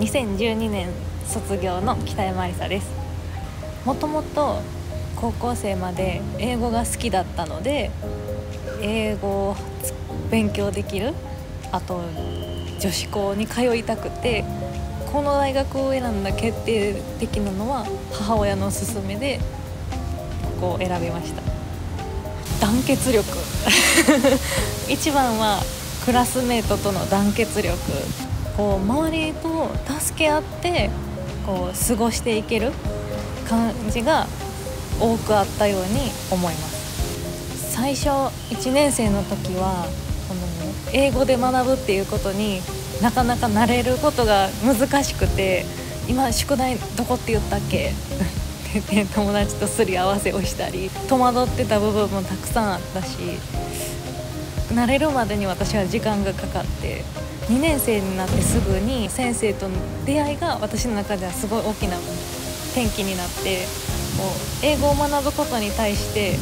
2012年卒業の北山りさです。もともと高校生まで英語が好きだったので英語を勉強できるあと女子校に通いたくてこの大学を選んだ決定的なのは母親の勧めでここを選びました。団結力。一番はクラスメートとの団結力。こう周りと助け合ってこう過ごしていける感じが多くあったように思います。最初1年生の時はこの英語で学ぶっていうことになかなか慣れることが難しくて今宿題どこって言ったっけ？って言って友達とすり合わせをしたり戸惑ってた部分もたくさんあったし慣れるまでに私は時間がかかって2年生になってすぐに先生との出会いが私の中ではすごい大きな転機になってこう英語を学ぶことに対して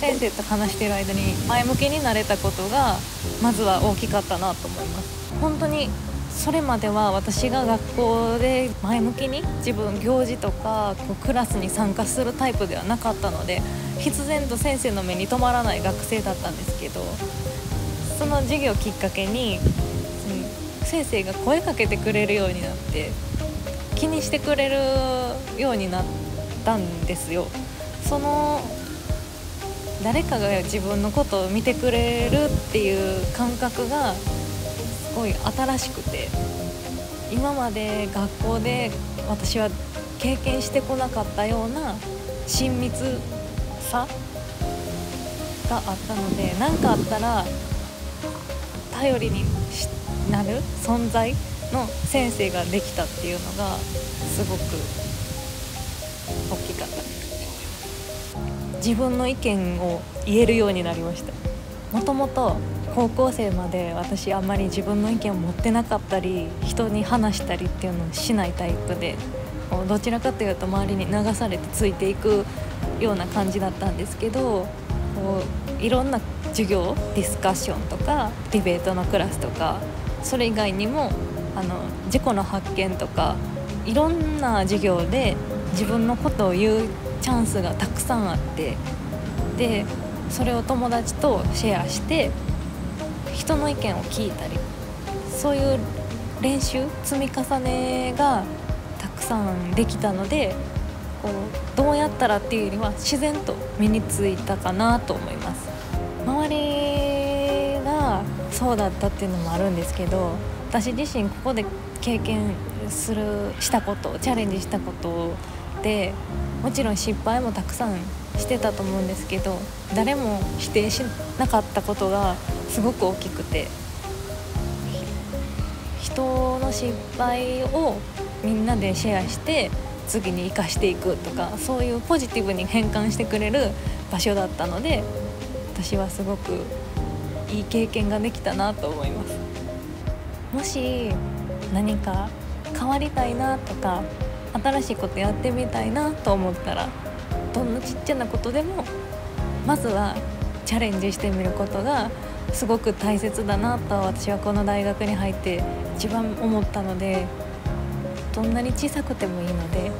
先生と話してる間に前向きになれたことがまずは大きかったなと思います。本当にそれまでは私が学校で前向きに自分行事とかこうクラスに参加するタイプではなかったので必然と先生の目に留まらない学生だったんですけどその授業をきっかけに先生が声かけてくれるようになって気にしてくれるようになったんですよ。その誰かが自分のことを見てくれるっていう感覚がすごい新しくて今まで学校で私は経験してこなかったような親密さがあったので何かあったら頼りにしてなる存在の先生ができたっていうのがすごく大きかった。自分の意見を言えるようになりました。もともと高校生まで私あんまり自分の意見を持ってなかったり人に話したりっていうのをしないタイプでどちらかというと周りに流されてついていくような感じだったんですけどこういろんな授業ディスカッションとかディベートのクラスとかそれ以外にもあの事故の発見とかいろんな授業で自分のことを言うチャンスがたくさんあってでそれを友達とシェアして人の意見を聞いたりそういう練習積み重ねがたくさんできたのでこうどうやったらっていうよりは自然と身についたかなと思います。周りそうだったっていうのもあるんですけど私自身ここで経験するしたことチャレンジしたことでもちろん失敗もたくさんしてたと思うんですけど誰も否定しなかったことがすごく大きくて人の失敗をみんなでシェアして次に生かしていくとかそういうポジティブに変換してくれる場所だったので私はすごくいい経験ができたなと思いますもし何か変わりたいなとか新しいことやってみたいなと思ったらどんなちっちゃなことでもまずはチャレンジしてみることがすごく大切だなと私はこの大学に入って一番思ったのでどんなに小さくてもいいので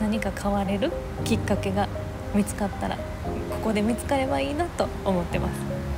何か変われるきっかけが見つかったらここで見つかればいいなと思ってます。